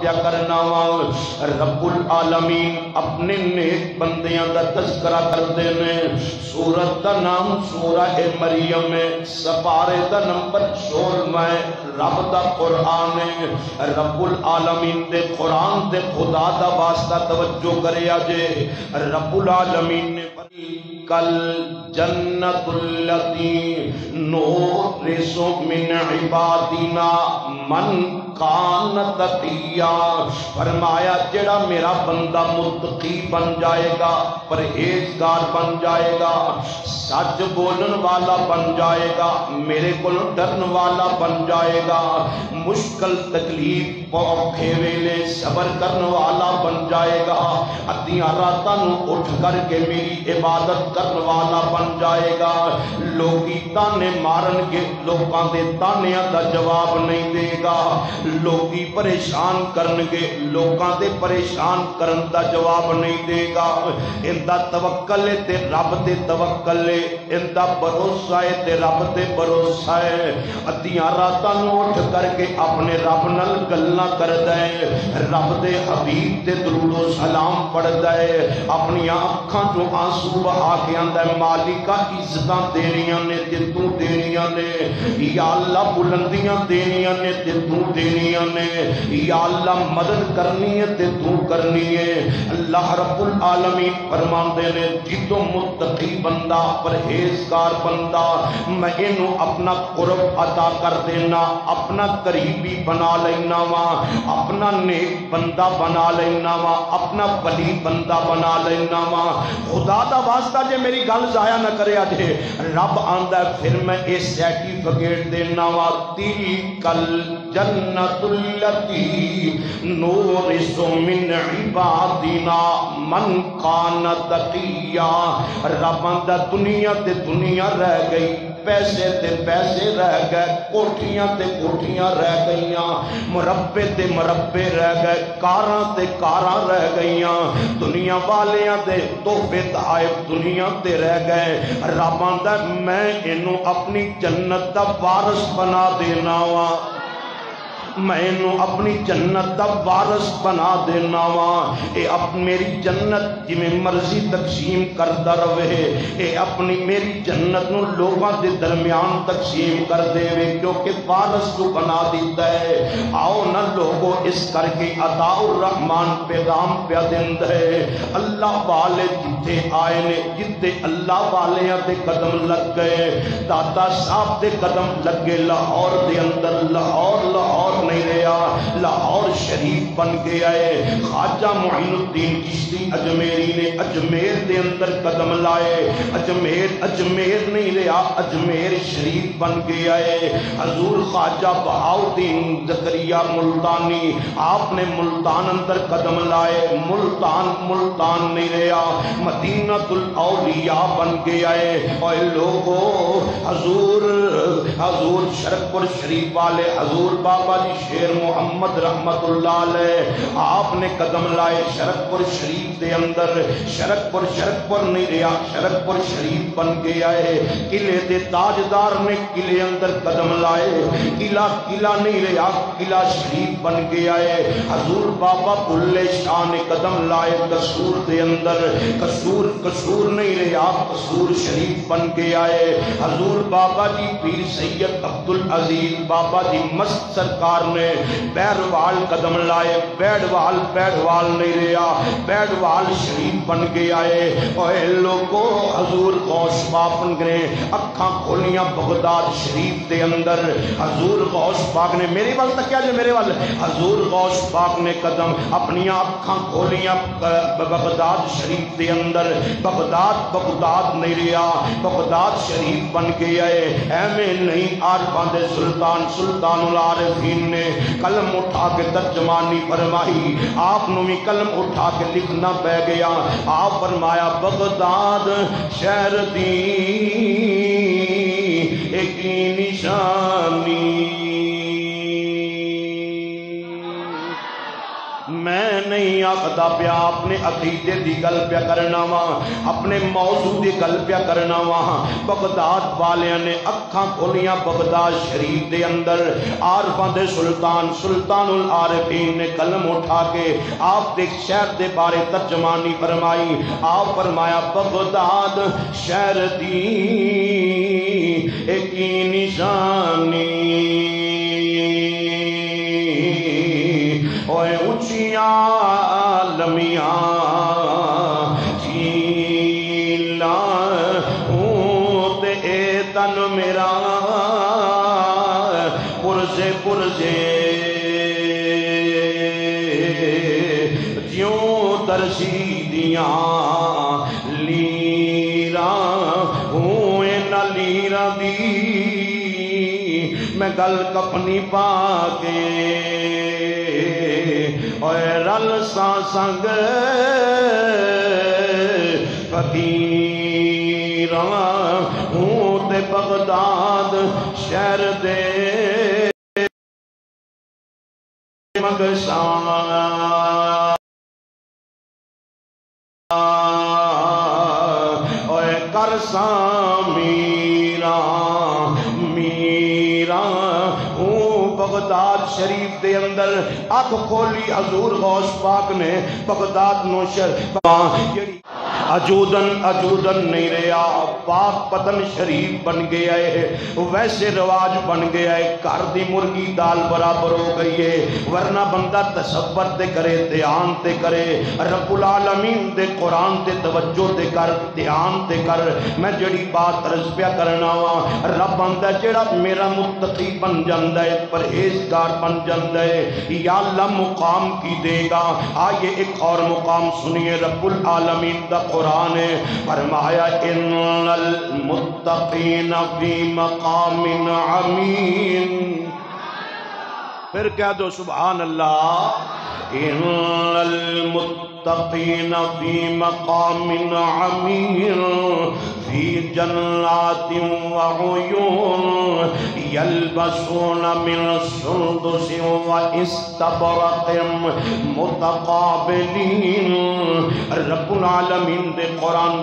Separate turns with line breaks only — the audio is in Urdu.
کیا کرنا وا رب العالمین اپنے نیک بندیاں دا تذکرہ کرتے ہیں۔ سورت دا نام سورہ مریم ہے، سپارے دا نمبر سولہ ہے رب دا قرآن ہے۔ رب العالمین دے قرآن دے خدا دا واسطہ توجہ کرے آجے۔ رب العالمین نے کل جنت اللتی نورس من عبادنا من کان تقیا فرمایا، جڑا میرا بندہ متقی بن جائے گا، پرہیزگار بن جائے گا، سچ بولن والا بن جائے گا، میرے کو ڈرن والا بن جائے گا، مشکل تکلیف اوکھے ویلے صبر کرن والا بن جائے گا۔ ادیاں راتاں نو اٹھ کر کے میری عبادت کر کرن والا بن جائے گا لوگی تانے مارن گے لوکاں دے تانیاں دا جواب نہیں دے گا لوگی پریشان کرنگے لوکاں دے پریشان کرن دا جواب نہیں دے گا ان دا توکل تے رب دے توکل ان دا بروسہ تے رب دے بروسہ ادیاں راتاں نو اٹھ کر کے اپنے رب نل گلنا کر دے رب دے حبیب تے درود و سلام پڑھ دے اپنی آنکھاں جو آنسو بہا کے اندر مالکہ عزتاں دینیاں نے تے تو دینیاں نے، یا اللہ بلندیاں دینیاں نے تے تو دینیاں نے، یا اللہ مدد کرنی ہے تے تو کرنی ہے۔ اللہ رب العالمین فرمان دے نے جتو متقی بندہ، پرہیزگار بندہ، میں انو اپنا قرب عطا کر دینا، اپنا قریبی بنا لینا وا اپنا نیک بندہ بنا لینا وا اپنا ولی بندہ بنا لینا وا خدا دا واسطہ جے میری گل ضائع نہ کرے اجے رب آندا ہے، پھر میں اے سرٹیفکیٹ دینا وا تیری کل جنت التی نورس من عبادنا من کان تقیا۔ رب آندا دنیا تے دنیا رہ گئی، پیسے تے پیسے رہ گئے، کوٹھیاں تے کوٹھیاں رہ گئیاں، مربے تے مربے رہ گئے، کاراں تے کاراں رہ گئیاں۔ دنیا والیاں دے تحفے تائب دنیا تے رہ گئے۔ رب آندا میں اینو اپنی جنت دا وارث بنا دینا وا میں انو اپنی جنت دا وارث بنا دینا وا اے اپ میری جنت جی میں مرضی تقسیم کردہ رہے۔ اے اپنی میری جنت نو لوگاں دے درمیان تقسیم کر دے وے، کیونکہ وارث جو بنا دیتا ہے۔ آؤ نہ لوگو اس کر کے عطا الرحمن پیغام پہ دند ہے۔ اللہ والے جتے آئے نے جتے اللہ والے دے قدم لگ گئے۔ دادا صاحب دے قدم لگ گئے لاہور دے اندر، لاہور لاہور نہیں رہا لاہور شریف بن گیا ہے خواجہ معین الدین چشتی اجمیری نے اجمیر دے اندر قدم لائے۔ اجمیر اجمیر نہیں رہا، اجمیر شریف بن گیا ہے حضور خواجہ بہاؤدین زکریہ ملتانی، آپ نے ملتان اندر قدم لائے۔ ملتان ملتان نہیں رہا مدینہ الاولیاء بن گیا ہے اور لوگوں حضور حضور شرکپور شریف والے، حضور بابا جی شیر محمد رحمت اللہ علیہ، آپ نے قدم لائے شرکپور شریف دے اندر۔ شرکپور شرکپور نہیں رہا، شرکپور شریف بن گیا ہے قلعے دے تاجدار نے قلعے اندر قدم لائے۔ قلعہ قلعہ نہیں رہا، قلعہ شریف بن گیا ہے حضور بابا بلے شاہ نے قدم لائے قصور دے اندر۔ قصور قصور نہیں رہا، قصور شریف بن گیا ہے حضور بابا جی پیر سید عبدالعزیز، بابا جی مست سرکار نے بیڑوال قدم لائے بیڑوال بیڑوال نہیں رہا بیڑوال شریف بن گیا ہے اوے لوگو، حضور غوث پاک نے اکھاں کھولیاں بغداد شریف دے اندر۔ حضور غوث پاک نے میری وال تک کیا جو میرے وال؟ حضور غوث پاک نے قدم اپنی اکھاں کھولیاں بغداد شریف دے اندر۔ بغداد بغداد نہیں رہا، بغداد شریف بن گیا ہے اے میں نہیں عارفاں دے سلطان سلطان العارفین نے قلم اٹھا کے ترجمانی فرمائی۔ آپ نو بھی قلم اٹھا کے لکھنا پہ گیا۔ آپ فرمایا، بغداد شہر دی ایک نشان نہیں آخدا پیا اپنے عقیدے دی گل پیا کرنا وا اپنے موضوع دی گل پیا کرنا وا بغداد والیاں نے اکھاں کھولیاں بغداد شریف دے اندر عارفاں دے سلطان سلطان العارفین نے قلم اٹھا کے آپ دے شہر دے بارے ترجمانی فرمائی آپ فرمایا بغداد شہر دی ایک نشانی اوے اونچیاں لمیاں جیلا ہوں اے تن میرا پرزے پرزے جیوں ترسی دیاں لیراں ہوں نہ دی میں گل کپنی پا کے اوے رل سا سنگ فقیراں ہوں تے بغداد شہر دے مگشاں اوے کر سا میرا میرا بغداد شریف دے اندر اکھ کھولی حضور غوث پاک نے بغداد نوشر جڑی ہاں، یعنی اجودن اجودن نہیں رہا پاک پتن شریف بن گیا ہے، ویسے رواج بن گیا ہے، گھر دی مرگی دال برابر ہو گئی ہے، ورنہ بندہ تصور تے کرے، دھیان تے کرے، رب العالمین دے قرآن تے توجہ تے کر، دھیان تے کر، میں جڑی بات عرض پیا کرنا وا رب آندا جڑا میرا متقی بن جاندا ہے، پرہیزگار بن جاندا ہے، یا اللہ مقام کی دے گا۔ آئیے ایک اور مقام سنیے، رب العالمین دا قرآن۔ ہے فرمایا ان المتقین فی مقام امین پھر کہہ دو سبحان اللہ. إن المتقين في مقام عمير في جنات وعيون يلبسون من سندس واستبرق متقابلين. رب العالمين بقرآن